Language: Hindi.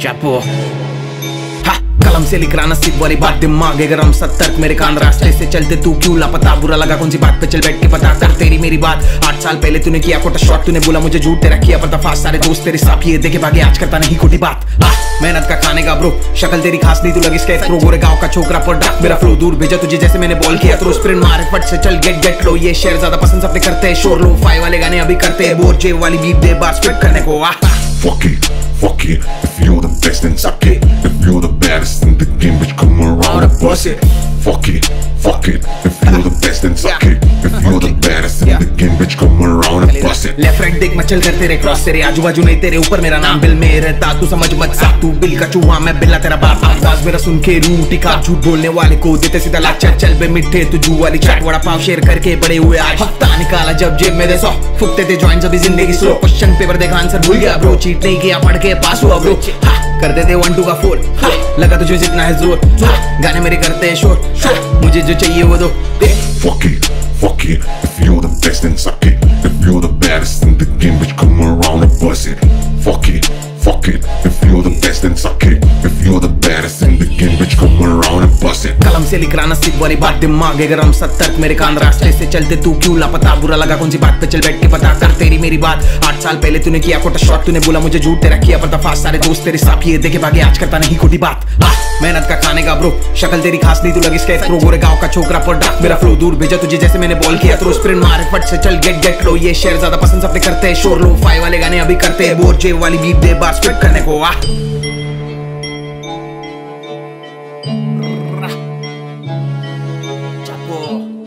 चापो कलम से लिख रहा नसीब वाली बात दिमाग है गरम सतर्क मेरे कान रास्ते से चलते, तू क्यों लापता? बुरा लगा कौन सी बात पे चल बैठ के पता कर तेरी मेरी बात। आठ साल पहले तूने किया कोटा शॉट तूने बोला मुझे झूठ तेरा किया पता। फास्ट सारे दोस्त तेरे साथ ये देखे भागे आज करता नहीं खोटी बात। मेहनत का खाने का ब्रो शक्ल तेरी खास नहीं, तू लगी स्केच प्रो गोरे गाँव का छोकरा पर डाक मेरा फ्लो दूर, भेजा तुझे जैसे मैंने बॉल किया तो स्प्रिंट मारे, फट से चल गेट गेट लो ये शेयर ज़्यादा पसंद सबने करते हैं। शोर लो फाइव वाले गाने अभी करते हैं। बोर जेब वाली बीट दे बार स्प्लिट करने को आ Fuck it. If you're the best, then suck it. If you're the baddest in the game, bitch, come around and bust it. Fuck it, fuck it. If you're the best, then suck it. Game, bitch, come around and bust it. Left right देख मचल कर तेरे क्रॉस तेरे आजू बाजू नहीं तेरे ऊपर मेरा नाम बिल में रहता तू समझ मत सा तू बिल का चूहा मैं बिल्ला तेरा बाप। आवाज़ मेरा सुन के रूटी का झूठ बोलने वाले को देते सीधा लाचा चल बे मिठे तू जू वाली चाट वड़ा पाव शेयर करके बड़े हुए आज। हफ़्ता निकाला जब जेब में दे सौ। फुकते थे जॉइंट्स अभी ज़िंदगी स्लो क्वेश्चन पेपर देखा आंसर भूल गया ब्रो चीट नहीं किया पढ़ के पास हुआ ब्रो कर देते वन टू का फोर लगा तुझे जितना है ज़ोर। हाँ, गाने मेरे करते हैं शोर। हाँ, मुझे जो चाहिए वो दो। दे। Fuck it. If you're the best, then suck it. If you're the baddest in the game, bitch, come around and bust it. Fuck it, fuck it. If you're the best, then suck it. If you're the baddest in the game, bitch, come around and bust it. कलम से लिख रहा नसीब वाली बात दिमाग है गरम सतर्क मेरे कान रास्ते से चलते तू क्यों लापता? बुरा लगा कौन सी बात पे चल बैठ के पता कर? तेरी मेरी बात आठ साल पहले तूने किया कोटा शॉट तूने बोला मुझे झूठ तेरा किया पता फास्ट सारे दोस्त तेरे साथ ये देखे भागे आज करता नहीं खोटी बात। हाँ, मेहनत का खाने का ब्रो शक्ल तेरी खास नहीं तू लगी स्केच प्रो गोरे गाँव का छोकरा पर डाक मेरा फ्लो दूर भेजा तुझे जैसे मैंने बॉल किया तो स्प्रिंट मारे फट से चल गेट गेट लो ये शेयर ज़्यादा पसंद सबने करते हैं शोर लो फाइव वाले गाने अभी करते हैं बोर जेब वाली बीट दे बार स्प्लिट करने को आ 不不